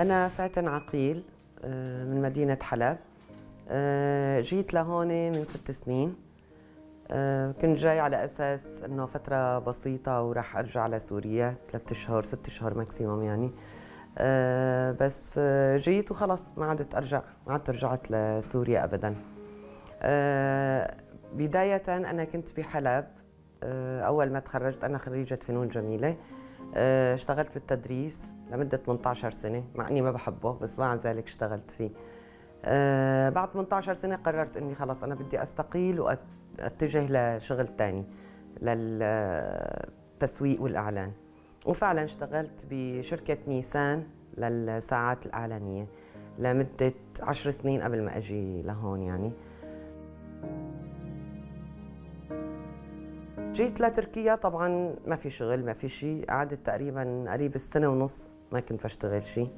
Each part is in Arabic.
أنا فاتن عقيل آه، من مدينة حلب. آه، جيت لهون من ست سنين. آه، كنت جاي على أساس أنه فترة بسيطة وراح أرجع لسوريا ثلاثة أشهر ست أشهر ماكسيموم يعني. بس جيت وخلص ما عدت أرجع ما عدت رجعت لسوريا أبدا. بداية أنا كنت بحلب. أول ما تخرجت أنا خريجة فنون جميلة. آه، اشتغلت بالتدريس لمدة 18 سنة مع أني ما بحبه بس مع ذلك اشتغلت فيه. آه، بعد 18 سنة قررت أني خلاص أنا بدي أستقيل وأتجه لشغل تاني للتسويق والإعلان. وفعلا اشتغلت بشركة نيسان للساعات الإعلانية لمدة عشر سنين قبل ما أجي لهون يعني. جيت لتركيا طبعا ما في شغل ما في شيء. قعدت تقريبا قريب السنة ونص ما كنت بشتغل شيء.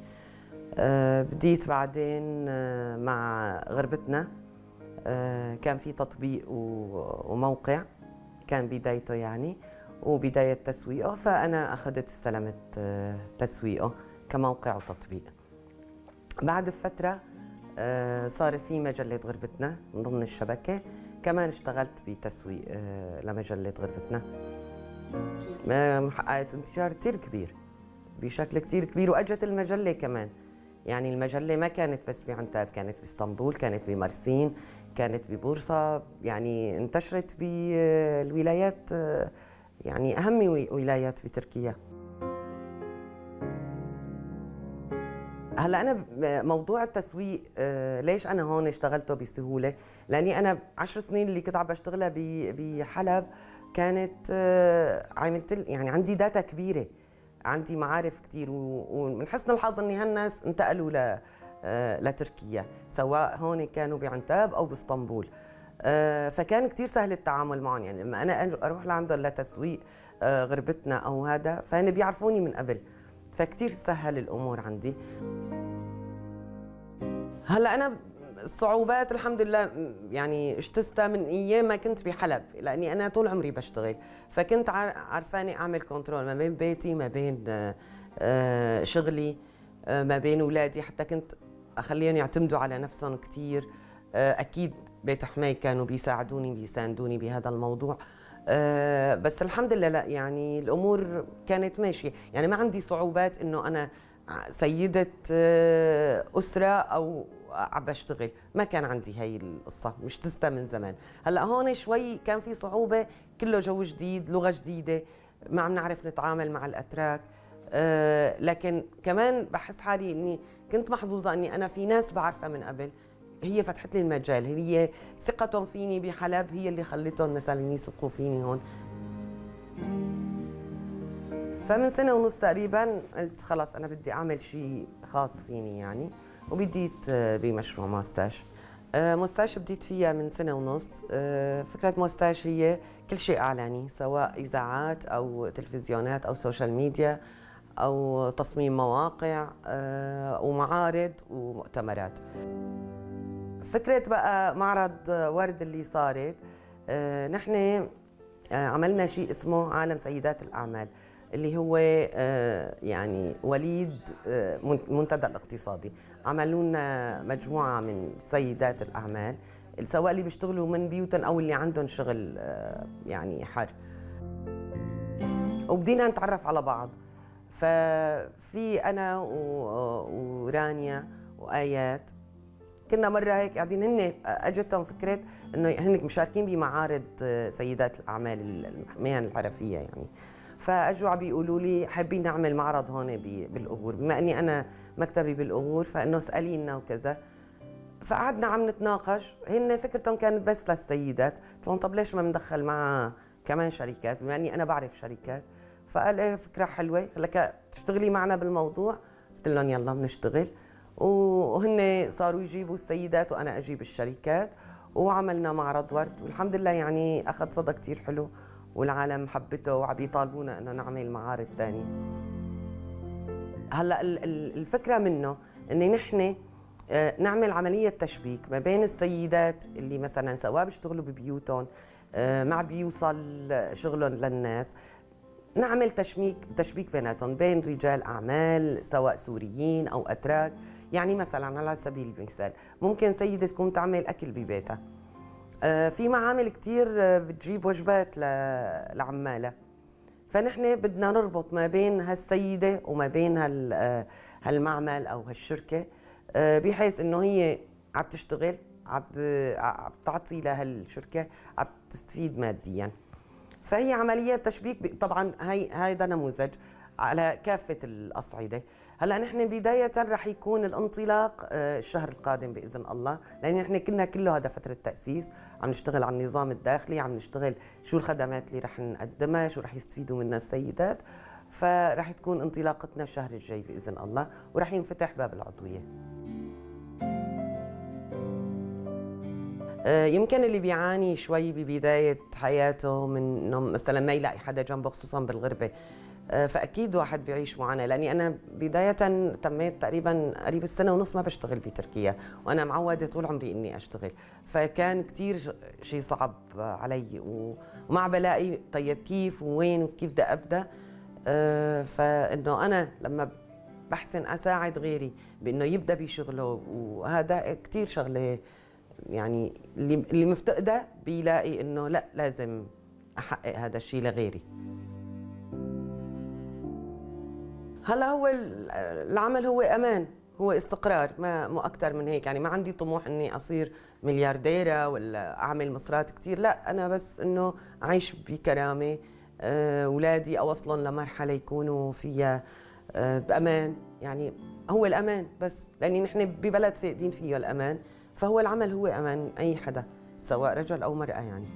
أه بديت بعدين أه مع غربتنا. أه كان في تطبيق وموقع كان بدايته يعني وبداية تسويقه. فأنا أخذت استلمت تسويقه كموقع وتطبيق. بعد فترة صار في مجلة غربتنا من ضمن الشبكة. كمان اشتغلت بتسويق آه، لمجلة غربتنا حققت انتشار كثير كبير بشكل كثير كبير وأجت المجلة كمان. يعني المجلة ما كانت بس بعنتاب كانت بإسطنبول كانت بمرسين كانت ببورصة. يعني انتشرت بالولايات آه، يعني أهم ولايات بتركيا هلا أنا موضوع التسويق آه، ليش أنا هون اشتغلته بسهولة؟ لأني أنا عشر سنين اللي كنت عم بشتغلها بحلب كانت آه، عملت يعني عندي داتا كبيرة عندي معارف كثير ومن حسن الحظ إني هالناس انتقلوا ل آه، لتركيا سواء هون كانوا بعنتاب أو بإسطنبول. فكان كثير سهل التعامل معهم يعني لما أنا أروح لعندهم لتسويق غربتنا أو هذا فهن بيعرفوني من قبل فكتير سهل الأمور عندي. هلا أنا الصعوبات الحمد لله يعني اجتزتها من أيام ما كنت بحلب لأني أنا طول عمري بشتغل فكنت عارفاني أعمل كنترول ما بين بيتي ما بين آه، شغلي آه، ما بين أولادي حتى كنت أخليهم يعتمدوا على نفسهم كثير آه، أكيد بيت حماي كانوا بيساعدوني بيساندوني بهذا الموضوع. بس الحمد لله لا يعني الأمور كانت ماشية. يعني ما عندي صعوبات إنه أنا سيدة آه، أسرة أو عم بشتغل ما كان عندي هاي القصة مش تستا من زمان. هلأ هون شوي كان في صعوبة كله جو جديد لغة جديدة ما عم نعرف نتعامل مع الأتراك. أه لكن كمان بحس حالي إني كنت محظوظة إني أنا في ناس بعرفها من قبل. هي فتحت لي المجال هي ثقتهم فيني بحلب هي اللي خلتهم مثلا يثقوا فيني هون. فمن سنة ونص تقريبا قلت خلاص أنا بدي أعمل شيء خاص فيني يعني وبديت آه، بمشروع موستاش آه، موستاش بديت فيها من سنة ونص. آه، فكرة موستاش هي كل شيء إعلاني سواء إذاعات أو تلفزيونات أو social media أو تصميم مواقع ومعارض ومؤتمرات. فكرة بقى معرض ورد اللي صارت نحن عملنا شيء اسمه عالم سيدات الأعمال. اللي هو آه، يعني وليد منتدى الاقتصادي. عملوا لنا مجموعة من سيدات الأعمال سواء اللي بيشتغلوا من بيوتهم أو اللي عندهم شغل يعني حر. وبدينا نتعرف على بعض. ففي أنا ورانيا وآيات. كنا مرة هيك قاعدين هن أجتهم فكرة إنه هن مشاركين بمعارض سيدات الأعمال المهن الحرفية يعني. فاجوا عم بيقولوا لي حابين نعمل معرض هون بالأغور. بما إني أنا مكتبي بالأغور فإنه اسالينا وكذا. فقعدنا عم نتناقش. هن فكرتهم كانت بس للسيدات. قلت لهم طب ليش ما بندخل معها كمان شركات؟ بما إني أنا بعرف شركات. فقال إيه فكرة حلوة. لك تشتغلي معنا بالموضوع. قلت لهم يلا بنشتغل. وهن صاروا يجيبوا السيدات وأنا أجيب الشركات. وعملنا معرض ورد. والحمد لله يعني أخذ صدى كثير حلو. والعالم حبته وعم يطالبونا إنه نعمل معارض ثانية هلأ الفكرة منه ان نحن آه، نعمل عملية تشبيك ما بين السيدات اللي مثلا سواء بيشتغلوا ببيوتهم آه، ما بيوصل شغلهم للناس. نعمل تشبيك تشبيك بيناتهم بين رجال أعمال سواء سوريين أو أتراك. يعني مثلا على سبيل المثال ممكن سيدة تكون تعمل أكل ببيتها. في معامل كثير آه، بتجيب وجبات لعمالها فنحن بدنا نربط ما بين هالسيدة وما بين هال هالمعمل أو هالشركة بحيث إنه هي عم تشتغل عم تعطي لهالشركة عم تستفيد ماديا. فهي عمليات تشبيك طبعا هي هذا نموذج. على كافة الأصعدة. هلأ نحن بداية رح يكون الانطلاق آه، الشهر القادم بإذن الله لأن نحن كنا كله هذا فترة تأسيس. عم نشتغل على النظام الداخلي عم نشتغل شو الخدمات اللي رح نقدمها شو رح يستفيدوا منها السيدات. فرح تكون انطلاقتنا الشهر الجاي بإذن الله ورح ينفتح باب العضوية. آه، يمكن اللي بيعاني شوي ببداية حياته من إنه مثلا ما يلاقي حدا جنبه خصوصا بالغربة. فأكيد واحد بيعيش معاناه لأني أنا بداية تميت تقريبا قريب السنة ونص ما بشتغل بتركيا وأنا معودة طول عمري إني أشتغل. فكان كثير شيء صعب علي ومع بلاقي طيب كيف ووين وكيف بدي أبدأ. آه، فإنه أنا لما بحسن أساعد غيري بإنه يبدأ بشغله وهذا كثير شغلة يعني اللي مفتقدة بيلاقي إنه لأ لازم أحقق هذا الشيء لغيري. هلا هو العمل هو أمان هو استقرار ما مو أكثر من هيك. يعني ما عندي طموح إني أصير مليارديرة ولا أعمل مصرات كثير لا أنا بس إنه أعيش بكرامة اولادي اوصلهم لمرحلة يكونوا فيها أه بأمان. يعني هو الأمان بس لأني نحن ببلد فاقدين فيه الأمان. فهو العمل هو أمان أي حدا سواء رجل أو مرأة يعني.